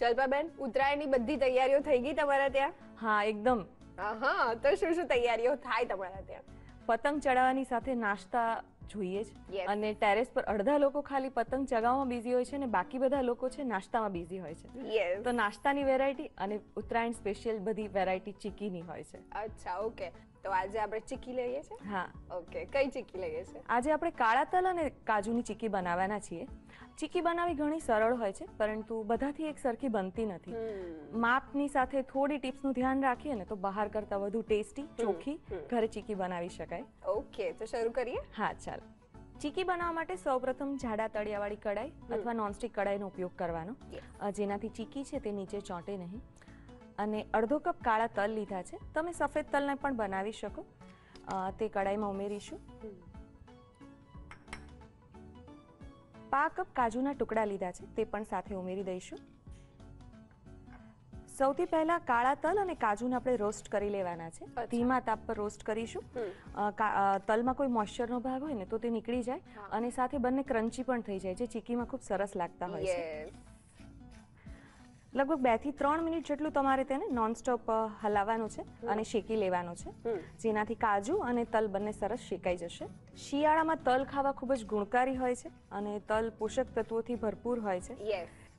જલ્પાબેન ઉત્તરાયણની બધી તૈયારીઓ થઈ ગઈ તમારા ત્યાં? હા એકદમ. હા તો શું શું તૈયારીઓ થાય તમારા ત્યાં? પતંગ ચડાવવાની સાથે નાસ્તા જોઈએ જ. અને ટેરેસ પર અડધા લોકો ખાલી પતંગ ચગાવવામાં બિઝી હોય છે અને બાકી બધા લોકો છે નાસ્તામાં બિઝી હોય છે. તો નાસ્તાની વેરાયટી અને ઉત્તરાયણ સ્પેશિયલ બધી વેરાયટી ચીકીની હોય છે. અચ્છા ઓકે તો આજે આપણે ચીકી લઈએ છીએ હા. ઓકે કઈ ચીકી લઈએ છીએ આજે આપણે કાળા તલ અને કાજુની ચીકી બનાવવાના છીએ. ચીકી બનાવી ઘણી સરળ હોય છે પરંતુ બધાથી એક સરખી બનતી નથી. માપની સાથે થોડી ટિપ્સનું ધ્યાન રાખીએ ને તો બહાર કરતાં વધુ ટેસ્ટી ચોખ્ખી ઘરે ચીકી બનાવી શકાય. ઓકે તો શરૂ કરીએ? હા ચાલો. ચીકી બનાવવા માટે સૌપ્રથમ જાડા તળિયાવાળી કડાઈ અથવા નોનસ્ટિક કડાઈનો ઉપયોગ કરવાનો. જેનાથી ચીકી છે તે નીચે ચોંટે નહીં. અને અડધો કપ કાળા તલ લીધા છે. તમે સફેદ તલને પણ બનાવી શકો. તે કડાઈમાં ઉમેરીશું. પા કપ કાજુના ટુકડા લીધા છે. તે પણ સાથે ઉમેરી દઈશું. સૌથી પહેલા કાળા તલ અને કાજુને આપણે રોસ્ટ કરી લેવાના છે. ધીમા તાપ પર રોસ્ટ કરીશું. તલમાં કોઈ મોઇશ્ચરનો ભાગ હોય ને તો તે નીકળી જાય. અને સાથે બંને ક્રન્ચી પણ થઈ જાય જે ચીકીમાં ખૂબ સરસ લાગતા હોય છે. લગભગ બેથી ત્રણ મિનિટ જેટલું તમારે તેને નોનસ્ટોપ હલાવવાનું છે અને શેકી લેવાનું છે. જેનાથી કાજુ અને તલ બંને સરસ શેકાઈ જશે. શિયાળામાં તલ ખાવા ખૂબ જ ગુણકારી હોય છે અને તલ પોષક તત્વોથી ભરપૂર હોય છે.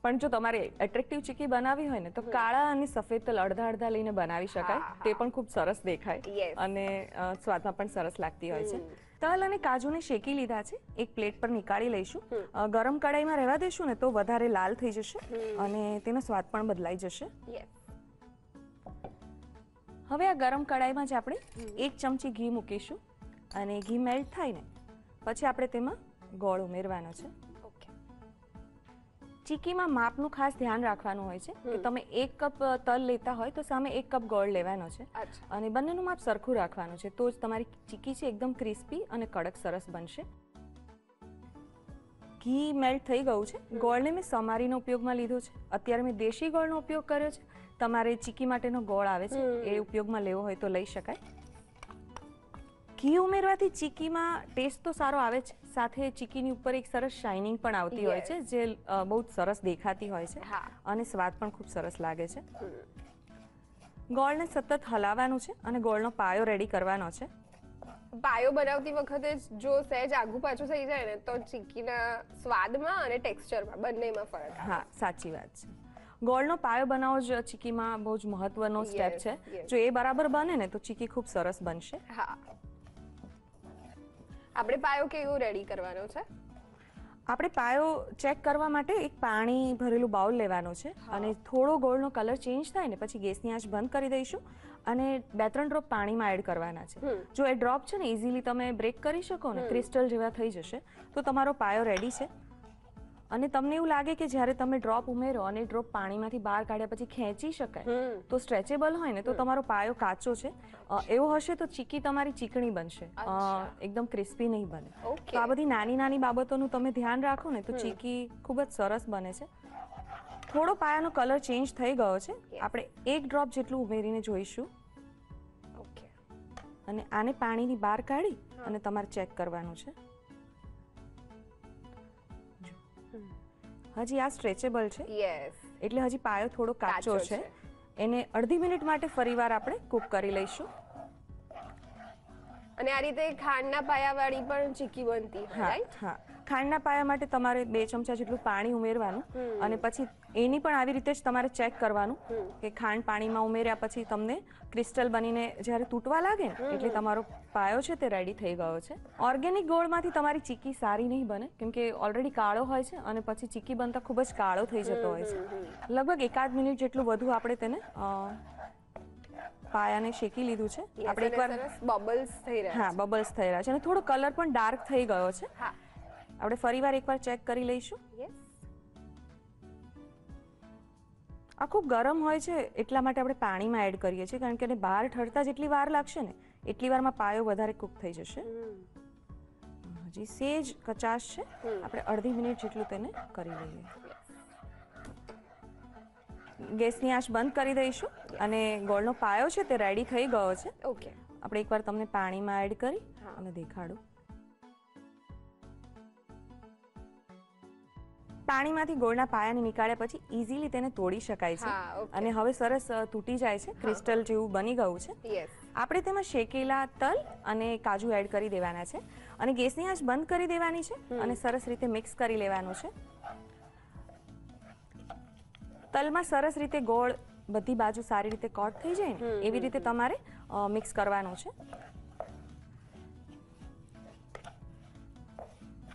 પણ જો તમારે એટ્રેક્ટિવ ચીકી બનાવવી હોય ને તો કાળા અને સફેદ તલ અડધા અડધા લઈને બનાવી શકાય. તે પણ ખૂબ સરસ દેખાય અને સ્વાદમાં પણ સરસ લાગતી હોય છે. તલ અને કાજુને શેકી લીધા છે. એક પ્લેટ પર નીકાળી લઈશું. ગરમ કડાઈમાં રહેવા દેશું ને તો વધારે લાલ થઈ જશે અને તેનો સ્વાદ પણ બદલાઈ જશે. હવે આ ગરમ કડાઈમાં જ આપણે એક ચમચી ઘી મૂકીશું અને ઘી મેલ્ટ થાય ને પછી આપણે તેમાં ગોળ ઉમેરવાનો છે. ચીકીમાં માપનું ખાસ ધ્યાન રાખવાનું હોય છે કે તમે એક કપ તલ લેતા હોય તો સામે એક કપ ગોળ લેવાનો છે. અને બંનેનું માપ સરખું રાખવાનું છે. તો જ તમારી ચીકી છે એકદમ ક્રિસ્પી અને કડક સરસ બનશે. ઘી મેલ્ટ થઈ ગયું છે. ગોળને મેં સમારીનો ઉપયોગમાં લીધો છે. અત્યારે મેં દેશી ગોળનો ઉપયોગ કર્યો છે. તમારે ચીકી માટેનો ગોળ આવે છે એ ઉપયોગમાં લેવો હોય તો લઈ શકાય. ઘી ઉમેરવાથી ચીકીમાં ટેસ્ટ તો સારો આવે છે સાથે ચીકીની ઉપર એક સરસ શાઇનિંગ પણ આવતી હોય છે જે બહુ જ સરસ દેખાતી હોય છે. અને સ્વાદ પણ ખૂબ સરસ લાગે છે. ગોળને સતત હલાવવાનું છે અને ગોળનો પાયો રેડી કરવાનો છે. પાયો બનાવતી વખતે જો સહેજ આગુ પાછું થઈ જાય ને તો ચીકીના સ્વાદમાં અને ટેક્સચરમાં બંનેમાં ફરક હા સાચી વાત છે. ગોળનો પાયો બનાવો જ ચીકીમાં બહુ જ મહત્વનો સ્ટેપ છે. જો એ બરાબર બને ને તો ચીકી ખૂબ સરસ બનશે. હા. આપણે પાયો કેવો રેડી કરવાનો છે? આપણે પાયો ચેક કરવા માટે એક પાણી ભરેલું બાઉલ લેવાનો છે અને થોડો ગોળનો કલર ચેન્જ થાય ને પછી ગેસની આંચ બંધ કરી દઈશું અને બે ત્રણ ડ્રોપ પાણીમાં એડ કરવાના છે. જો એ ડ્રોપ છે ને ઇઝીલી તમે બ્રેક કરી શકો ને ક્રિસ્ટલ જેવા થઈ જશે તો તમારો પાયો રેડી છે. અને તમને એવું લાગે કે જ્યારે તમે ડ્રોપ ઉમેરો અને ડ્રોપ પાણીમાંથી બહાર કાઢ્યા પછી ખેંચી શકાય તો સ્ટ્રેચેબલ હોય ને તો તમારો પાયો કાચો છે. એવો હશે તો ચીકી તમારી ચીકણી બનશે. એકદમ ક્રિસ્પી નહીં બને. તો આ બધી નાની નાની બાબતોનું તમે ધ્યાન રાખો ને તો ચીકી ખૂબ જ સરસ બને છે. થોડો પાયાનો કલર ચેન્જ થઈ ગયો છે. આપણે એક ડ્રોપ જેટલું ઉમેરીને જોઈશું. ઓકે. અને આને પાણીની બહાર કાઢી અને તમારે ચેક કરવાનું છે. હજી આ સ્ટ્રેચેબલ છે? યસ એટલે હજી પાયો થોડો કાચો છે. એને અડધી મિનિટ માટે ફરીવાર આપણે કૂક કરી લઈશું. અને આ રીતે ખાંડના પાયાવાળી પણ ચીકી બનતી રાઈટ હા. ખાંડના પાયા માટે તમારે બે ચમચા જેટલું પાણી ઉમેરવાનું અને પછી એની પણ આવી રીતે જ તમારે ચેક કરવાનું કે ખાંડ પાણીમાં ઉમેર્યા પછી તમને ક્રિસ્ટલ બનીને જ્યારે તૂટવા લાગે ને એટલે તમારો પાયો છે તે રેડી થઈ ગયો છે. ઓર્ગેનિક ગોળમાંથી તમારી ચીકી સારી નહીં બને કેમકે ઓલરેડી કાળો હોય છે અને પછી ચીકી બનતા ખૂબ જ કાળો થઈ જતો હોય છે. લગભગ એકાદ મિનિટ જેટલું વધુ આપણે તેને પાયાને શેકી લીધું છે. આપણે એકવાર બબલ્સ થઈ રહ્યા હા બબલ્સ થઈ રહ્યા છે અને થોડો કલર પણ ડાર્ક થઈ ગયો છે. હા. આપણે ફરીવાર એકવાર ચેક કરી લઈશું. આ ખૂબ ગરમ હોય છે એટલા માટે આપણે પાણીમાં એડ કરીએ છીએ કારણ કે એને બહાર ઠરતા જેટલી વાર લાગશે ને એટલી વારમાં પાયો વધારે કૂક થઈ જશે. હજી સેજ કચાશ છે. આપણે અડધી મિનિટ જેટલું તેને કરી લઈએ. ગેસની આંચ બંધ કરી દઈશું અને ગોળનો પાયો છે તે રેડી થઈ ગયો છે. ઓકે. આપણે એકવાર તમને પાણીમાં એડ કરી અને દેખાડું. પાણીમાંથી ગોળના પાયાને નીકાળ્યા પછી ઇઝીલી તેને તોડી શકાય છે. અને હવે સરસ તૂટી જાય છે. ક્રિસ્ટલ જેવું બની ગયું છે. યસ આપણે તેમાં શેકેલા તલ અને કાજુ એડ કરી દેવાના છે. અને ગેસની આંચ બંધ કરી દેવાની છે અને સરસ રીતે મિક્સ કરી લેવાનું છે. તલમાં સરસ રીતે ગોળ બધી બાજુ સારી રીતે કોટ થઈ જાય ને એવી રીતે તમારે મિક્સ કરવાનું છે.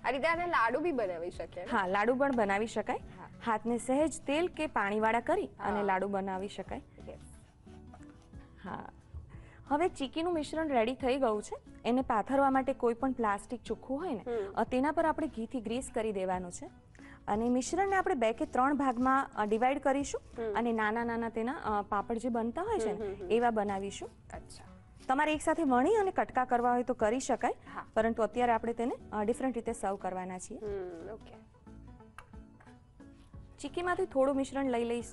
આ રીતે આના લાડુ બી બનાવી શકાય હા લાડુ પણ બનાવી શકાય. હાથને સહેજ તેલ કે પાણીવાળા કરી અને લાડુ બનાવી શકાય. હા. હવે ચીકીનું મિશ્રણ રેડી થઈ ગયું છે. એને પાથરવા માટે કોઈ પણ પ્લાસ્ટિક ચોખ્ખું હોય ને તેના પર આપણે ઘીથી ગ્રીસ કરી દેવાનું છે. અને મિશ્રણને આપણે બે કે ત્રણ ભાગમાં ડિવાઈડ કરીશું અને નાના નાના તેના પાપડ જે બનતા હોય છે ને એવા બનાવીશું. અચ્છા. તમારે એકસાથે વણી અને કટકા કરવા હોય તો કરી શકાય પરંતુ અત્યારે આપણે તેને ડિફરન્ટ રીતે સર્વ કરવાના છીએ. ઓકે ચીકીમાંથી થોડું મિશ્રણ લઈ લઈશ.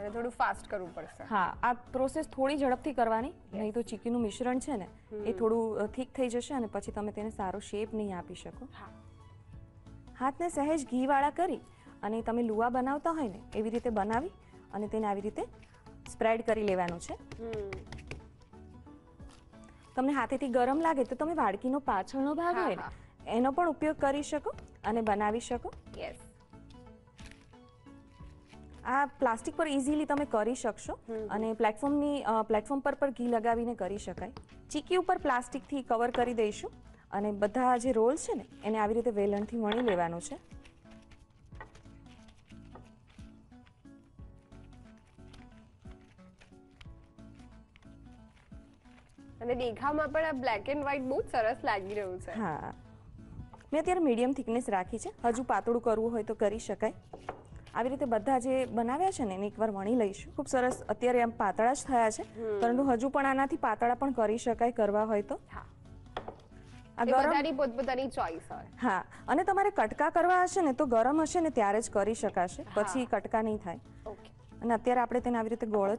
અને થોડું ફાસ્ટ કરવું પડશે. હા આ પ્રોસેસ થોડી ઝડપથી કરવાની નહીં તો ચીકીનું મિશ્રણ છે ને એ થોડું થીક થઈ જશે અને પછી તમે તેને સારો શેપ નહીં આપી શકો. હાથને સહેજ ઘીવાળા કરી અને તમે લુવા બનાવતા હોય ને એવી રીતે બનાવી અને તેને આવી રીતે સ્પ્રેડ કરી લેવાનું છે. તમને હાથેથી ગરમ લાગે તો તમે વાડકીનો પાછળનો ભાગ હોય ને એનો પણ ઉપયોગ કરી શકો અને બનાવી શકો. યસ આ પ્લાસ્ટિક પર ઇઝીલી તમે કરી શકશો અને પ્લેટફોર્મની પ્લેટફોર્મ પર પણ ઘી લગાવીને કરી શકાય. ચીકી ઉપર પ્લાસ્ટિકથી કવર કરી દઈશું અને બધા જે રોલ છે ને એને આવી રીતે વેલણથી વણી લેવાનું છે. અને દેખાવમાં પણ આ બ્લેક એન્ડ વ્હાઇટ બહુ સરસ લાગી રહ્યું છે. હા. મેં અત્યારે મીડિયમ થિકનેસ રાખી છે. હજુ પાતળું કરવું હોય તો કરી શકાય. આવી રીતે બધા જે બનાવ્યા છે ને એને એકવાર વણી લઈશું. ખૂબ સરસ અત્યારે આમ પાતળા જ થયા છે. પરંતુ હજુ પણ આનાથી પાતળા પણ કરી શકાય કરવા હોય તો. હા. અને તમારે કટકા કરવા હશે ને તો ગરમ હશે ને ત્યારે જ કરી શકાશે. પછી કટકા નહીં થાય. અને અત્યારે આપણે તેને આવી રીતે ગોળ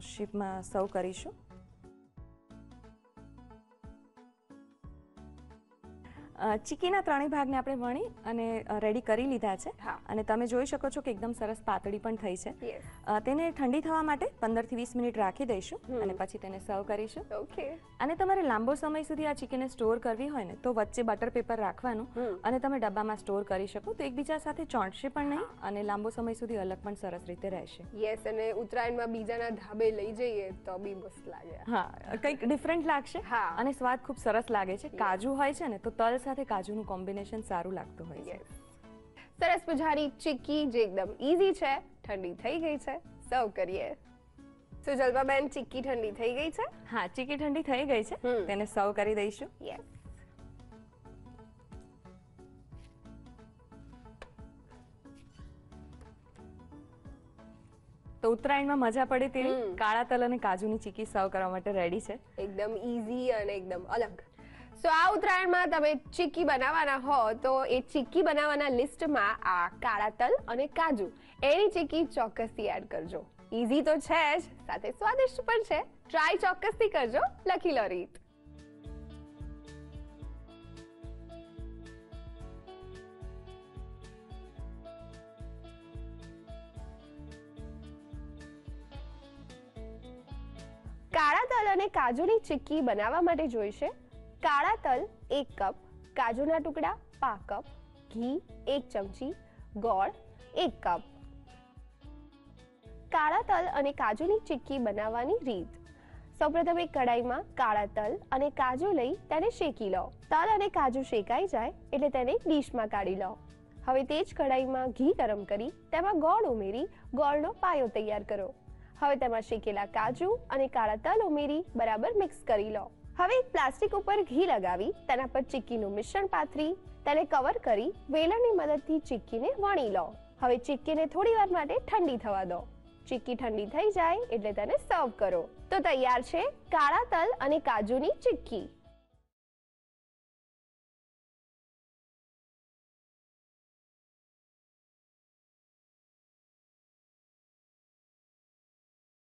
શીપમાં સર્વ કરીશું. ચીકીના ત્રણેય ભાગને આપણે વણી અને રેડી કરી લીધા છે. અને તમે જોઈ શકો છો કે એકદમ સરસ પાતળી પણ થઈ છે. તેને ઠંડી થવા માટે પંદરથી વીસ મિનિટ રાખી દઈશું અને પછી તેને સર્વ કરીશું. ઓકે અને તમારે લાંબો સમય સુધી આ ચીકીને સ્ટોર કરવી હોય ને તો વચ્ચે બટર પેપર રાખવાનું અને તમે ડબ્બામાં સ્ટોર કરી શકો. તો એકબીજા સાથે ચોંટશે પણ નહીં અને લાંબો સમય સુધી અલગ પણ સરસ રીતે રહેશે. યસ અને ઉત્તરાયણમાં બીજાના ધાબે લઈ જઈએ તો બી મસ્ત લાગે. હા કંઈક ડિફરન્ટ લાગશે હા. અને સ્વાદ ખૂબ સરસ લાગે છે. કાજુ હોય છે ને તો તલ સાથે કાજુનું કોમ્બિનેશન સારું લાગતું હોય છે. સરસ મજાની ચીક્કી જે એકદમ ઈઝી છે ઠંડી થઈ ગઈ છે સર્વ કરીએ. તો જલ્પાબેન ચીક્કી ઠંડી થઈ ગઈ છે? હા ચીકી ઠંડી થઈ ગઈ છે. તેને સર્વ કરી દઈશું. યસ તો ઉત્તરાયણમાં મજા પડે તેવી કાળા તલ અને કાજુની ચીકી સર્વ કરવા માટે રેડી છે. એકદમ ઈઝી અને એકદમ અલગ. સો આ ઉત્તરાયણમાં તમે ચીક્કી બનાવવાના હો, તો એ ચીક્કી બનાવવાના લિસ્ટમાં આ કાળા તલ અને કાજુ. એની ચીક્કી ચોક્કસથી એડ કરજો. ઈઝી તો છે જ, સાથે સ્વાદિષ્ટ પણ છે. ટ્રાય ચોક્કસથી કરજો, લખી લો રીત. કાળા તલ અને કાજુની ચીક્કી બનાવવા માટે જોઈશે. કાળા તલ એક કપ, કાજુના ટુકડા પા કપ, ઘી એક ચમચી, ગોળ એક કપ. કાળા તલ અને કાજુની ચીક્કી બનાવવાની રીત. સૌપ્રથમ એક કડાઈમાં કાળા તલ અને કાજુ લઈ તેને શેકી લો. તલ અને કાજુ શેકાઈ જાય એટલે તેને ડીશમાં કાઢી લો. હવે તે જ કડાઈમાં ઘી ગરમ કરી તેમાં ગોળ ઉમેરી ગોળનો પાયો તૈયાર કરો. હવે તેમાં શેકેલા કાજુ અને કાળા તલ ઉમેરી બરાબર મિક્સ કરી લો. હવે એક પ્લાસ્ટિક ઉપર ઘી લગાવી, તેના પર ચીક્કીનું મિશ્રણ પાથરી, તેને કવર કરી વેલણની મદદથી ચીક્કીને વણી લો. હવે ચીક્કીને થોડી વાર માટે ઠંડી થવા દો. ચીક્કી ઠંડી થઈ જાય એટલે તેને સર્વ કરો. તો તૈયાર છે કાળા તલ અને કાજુની ચીક્કી.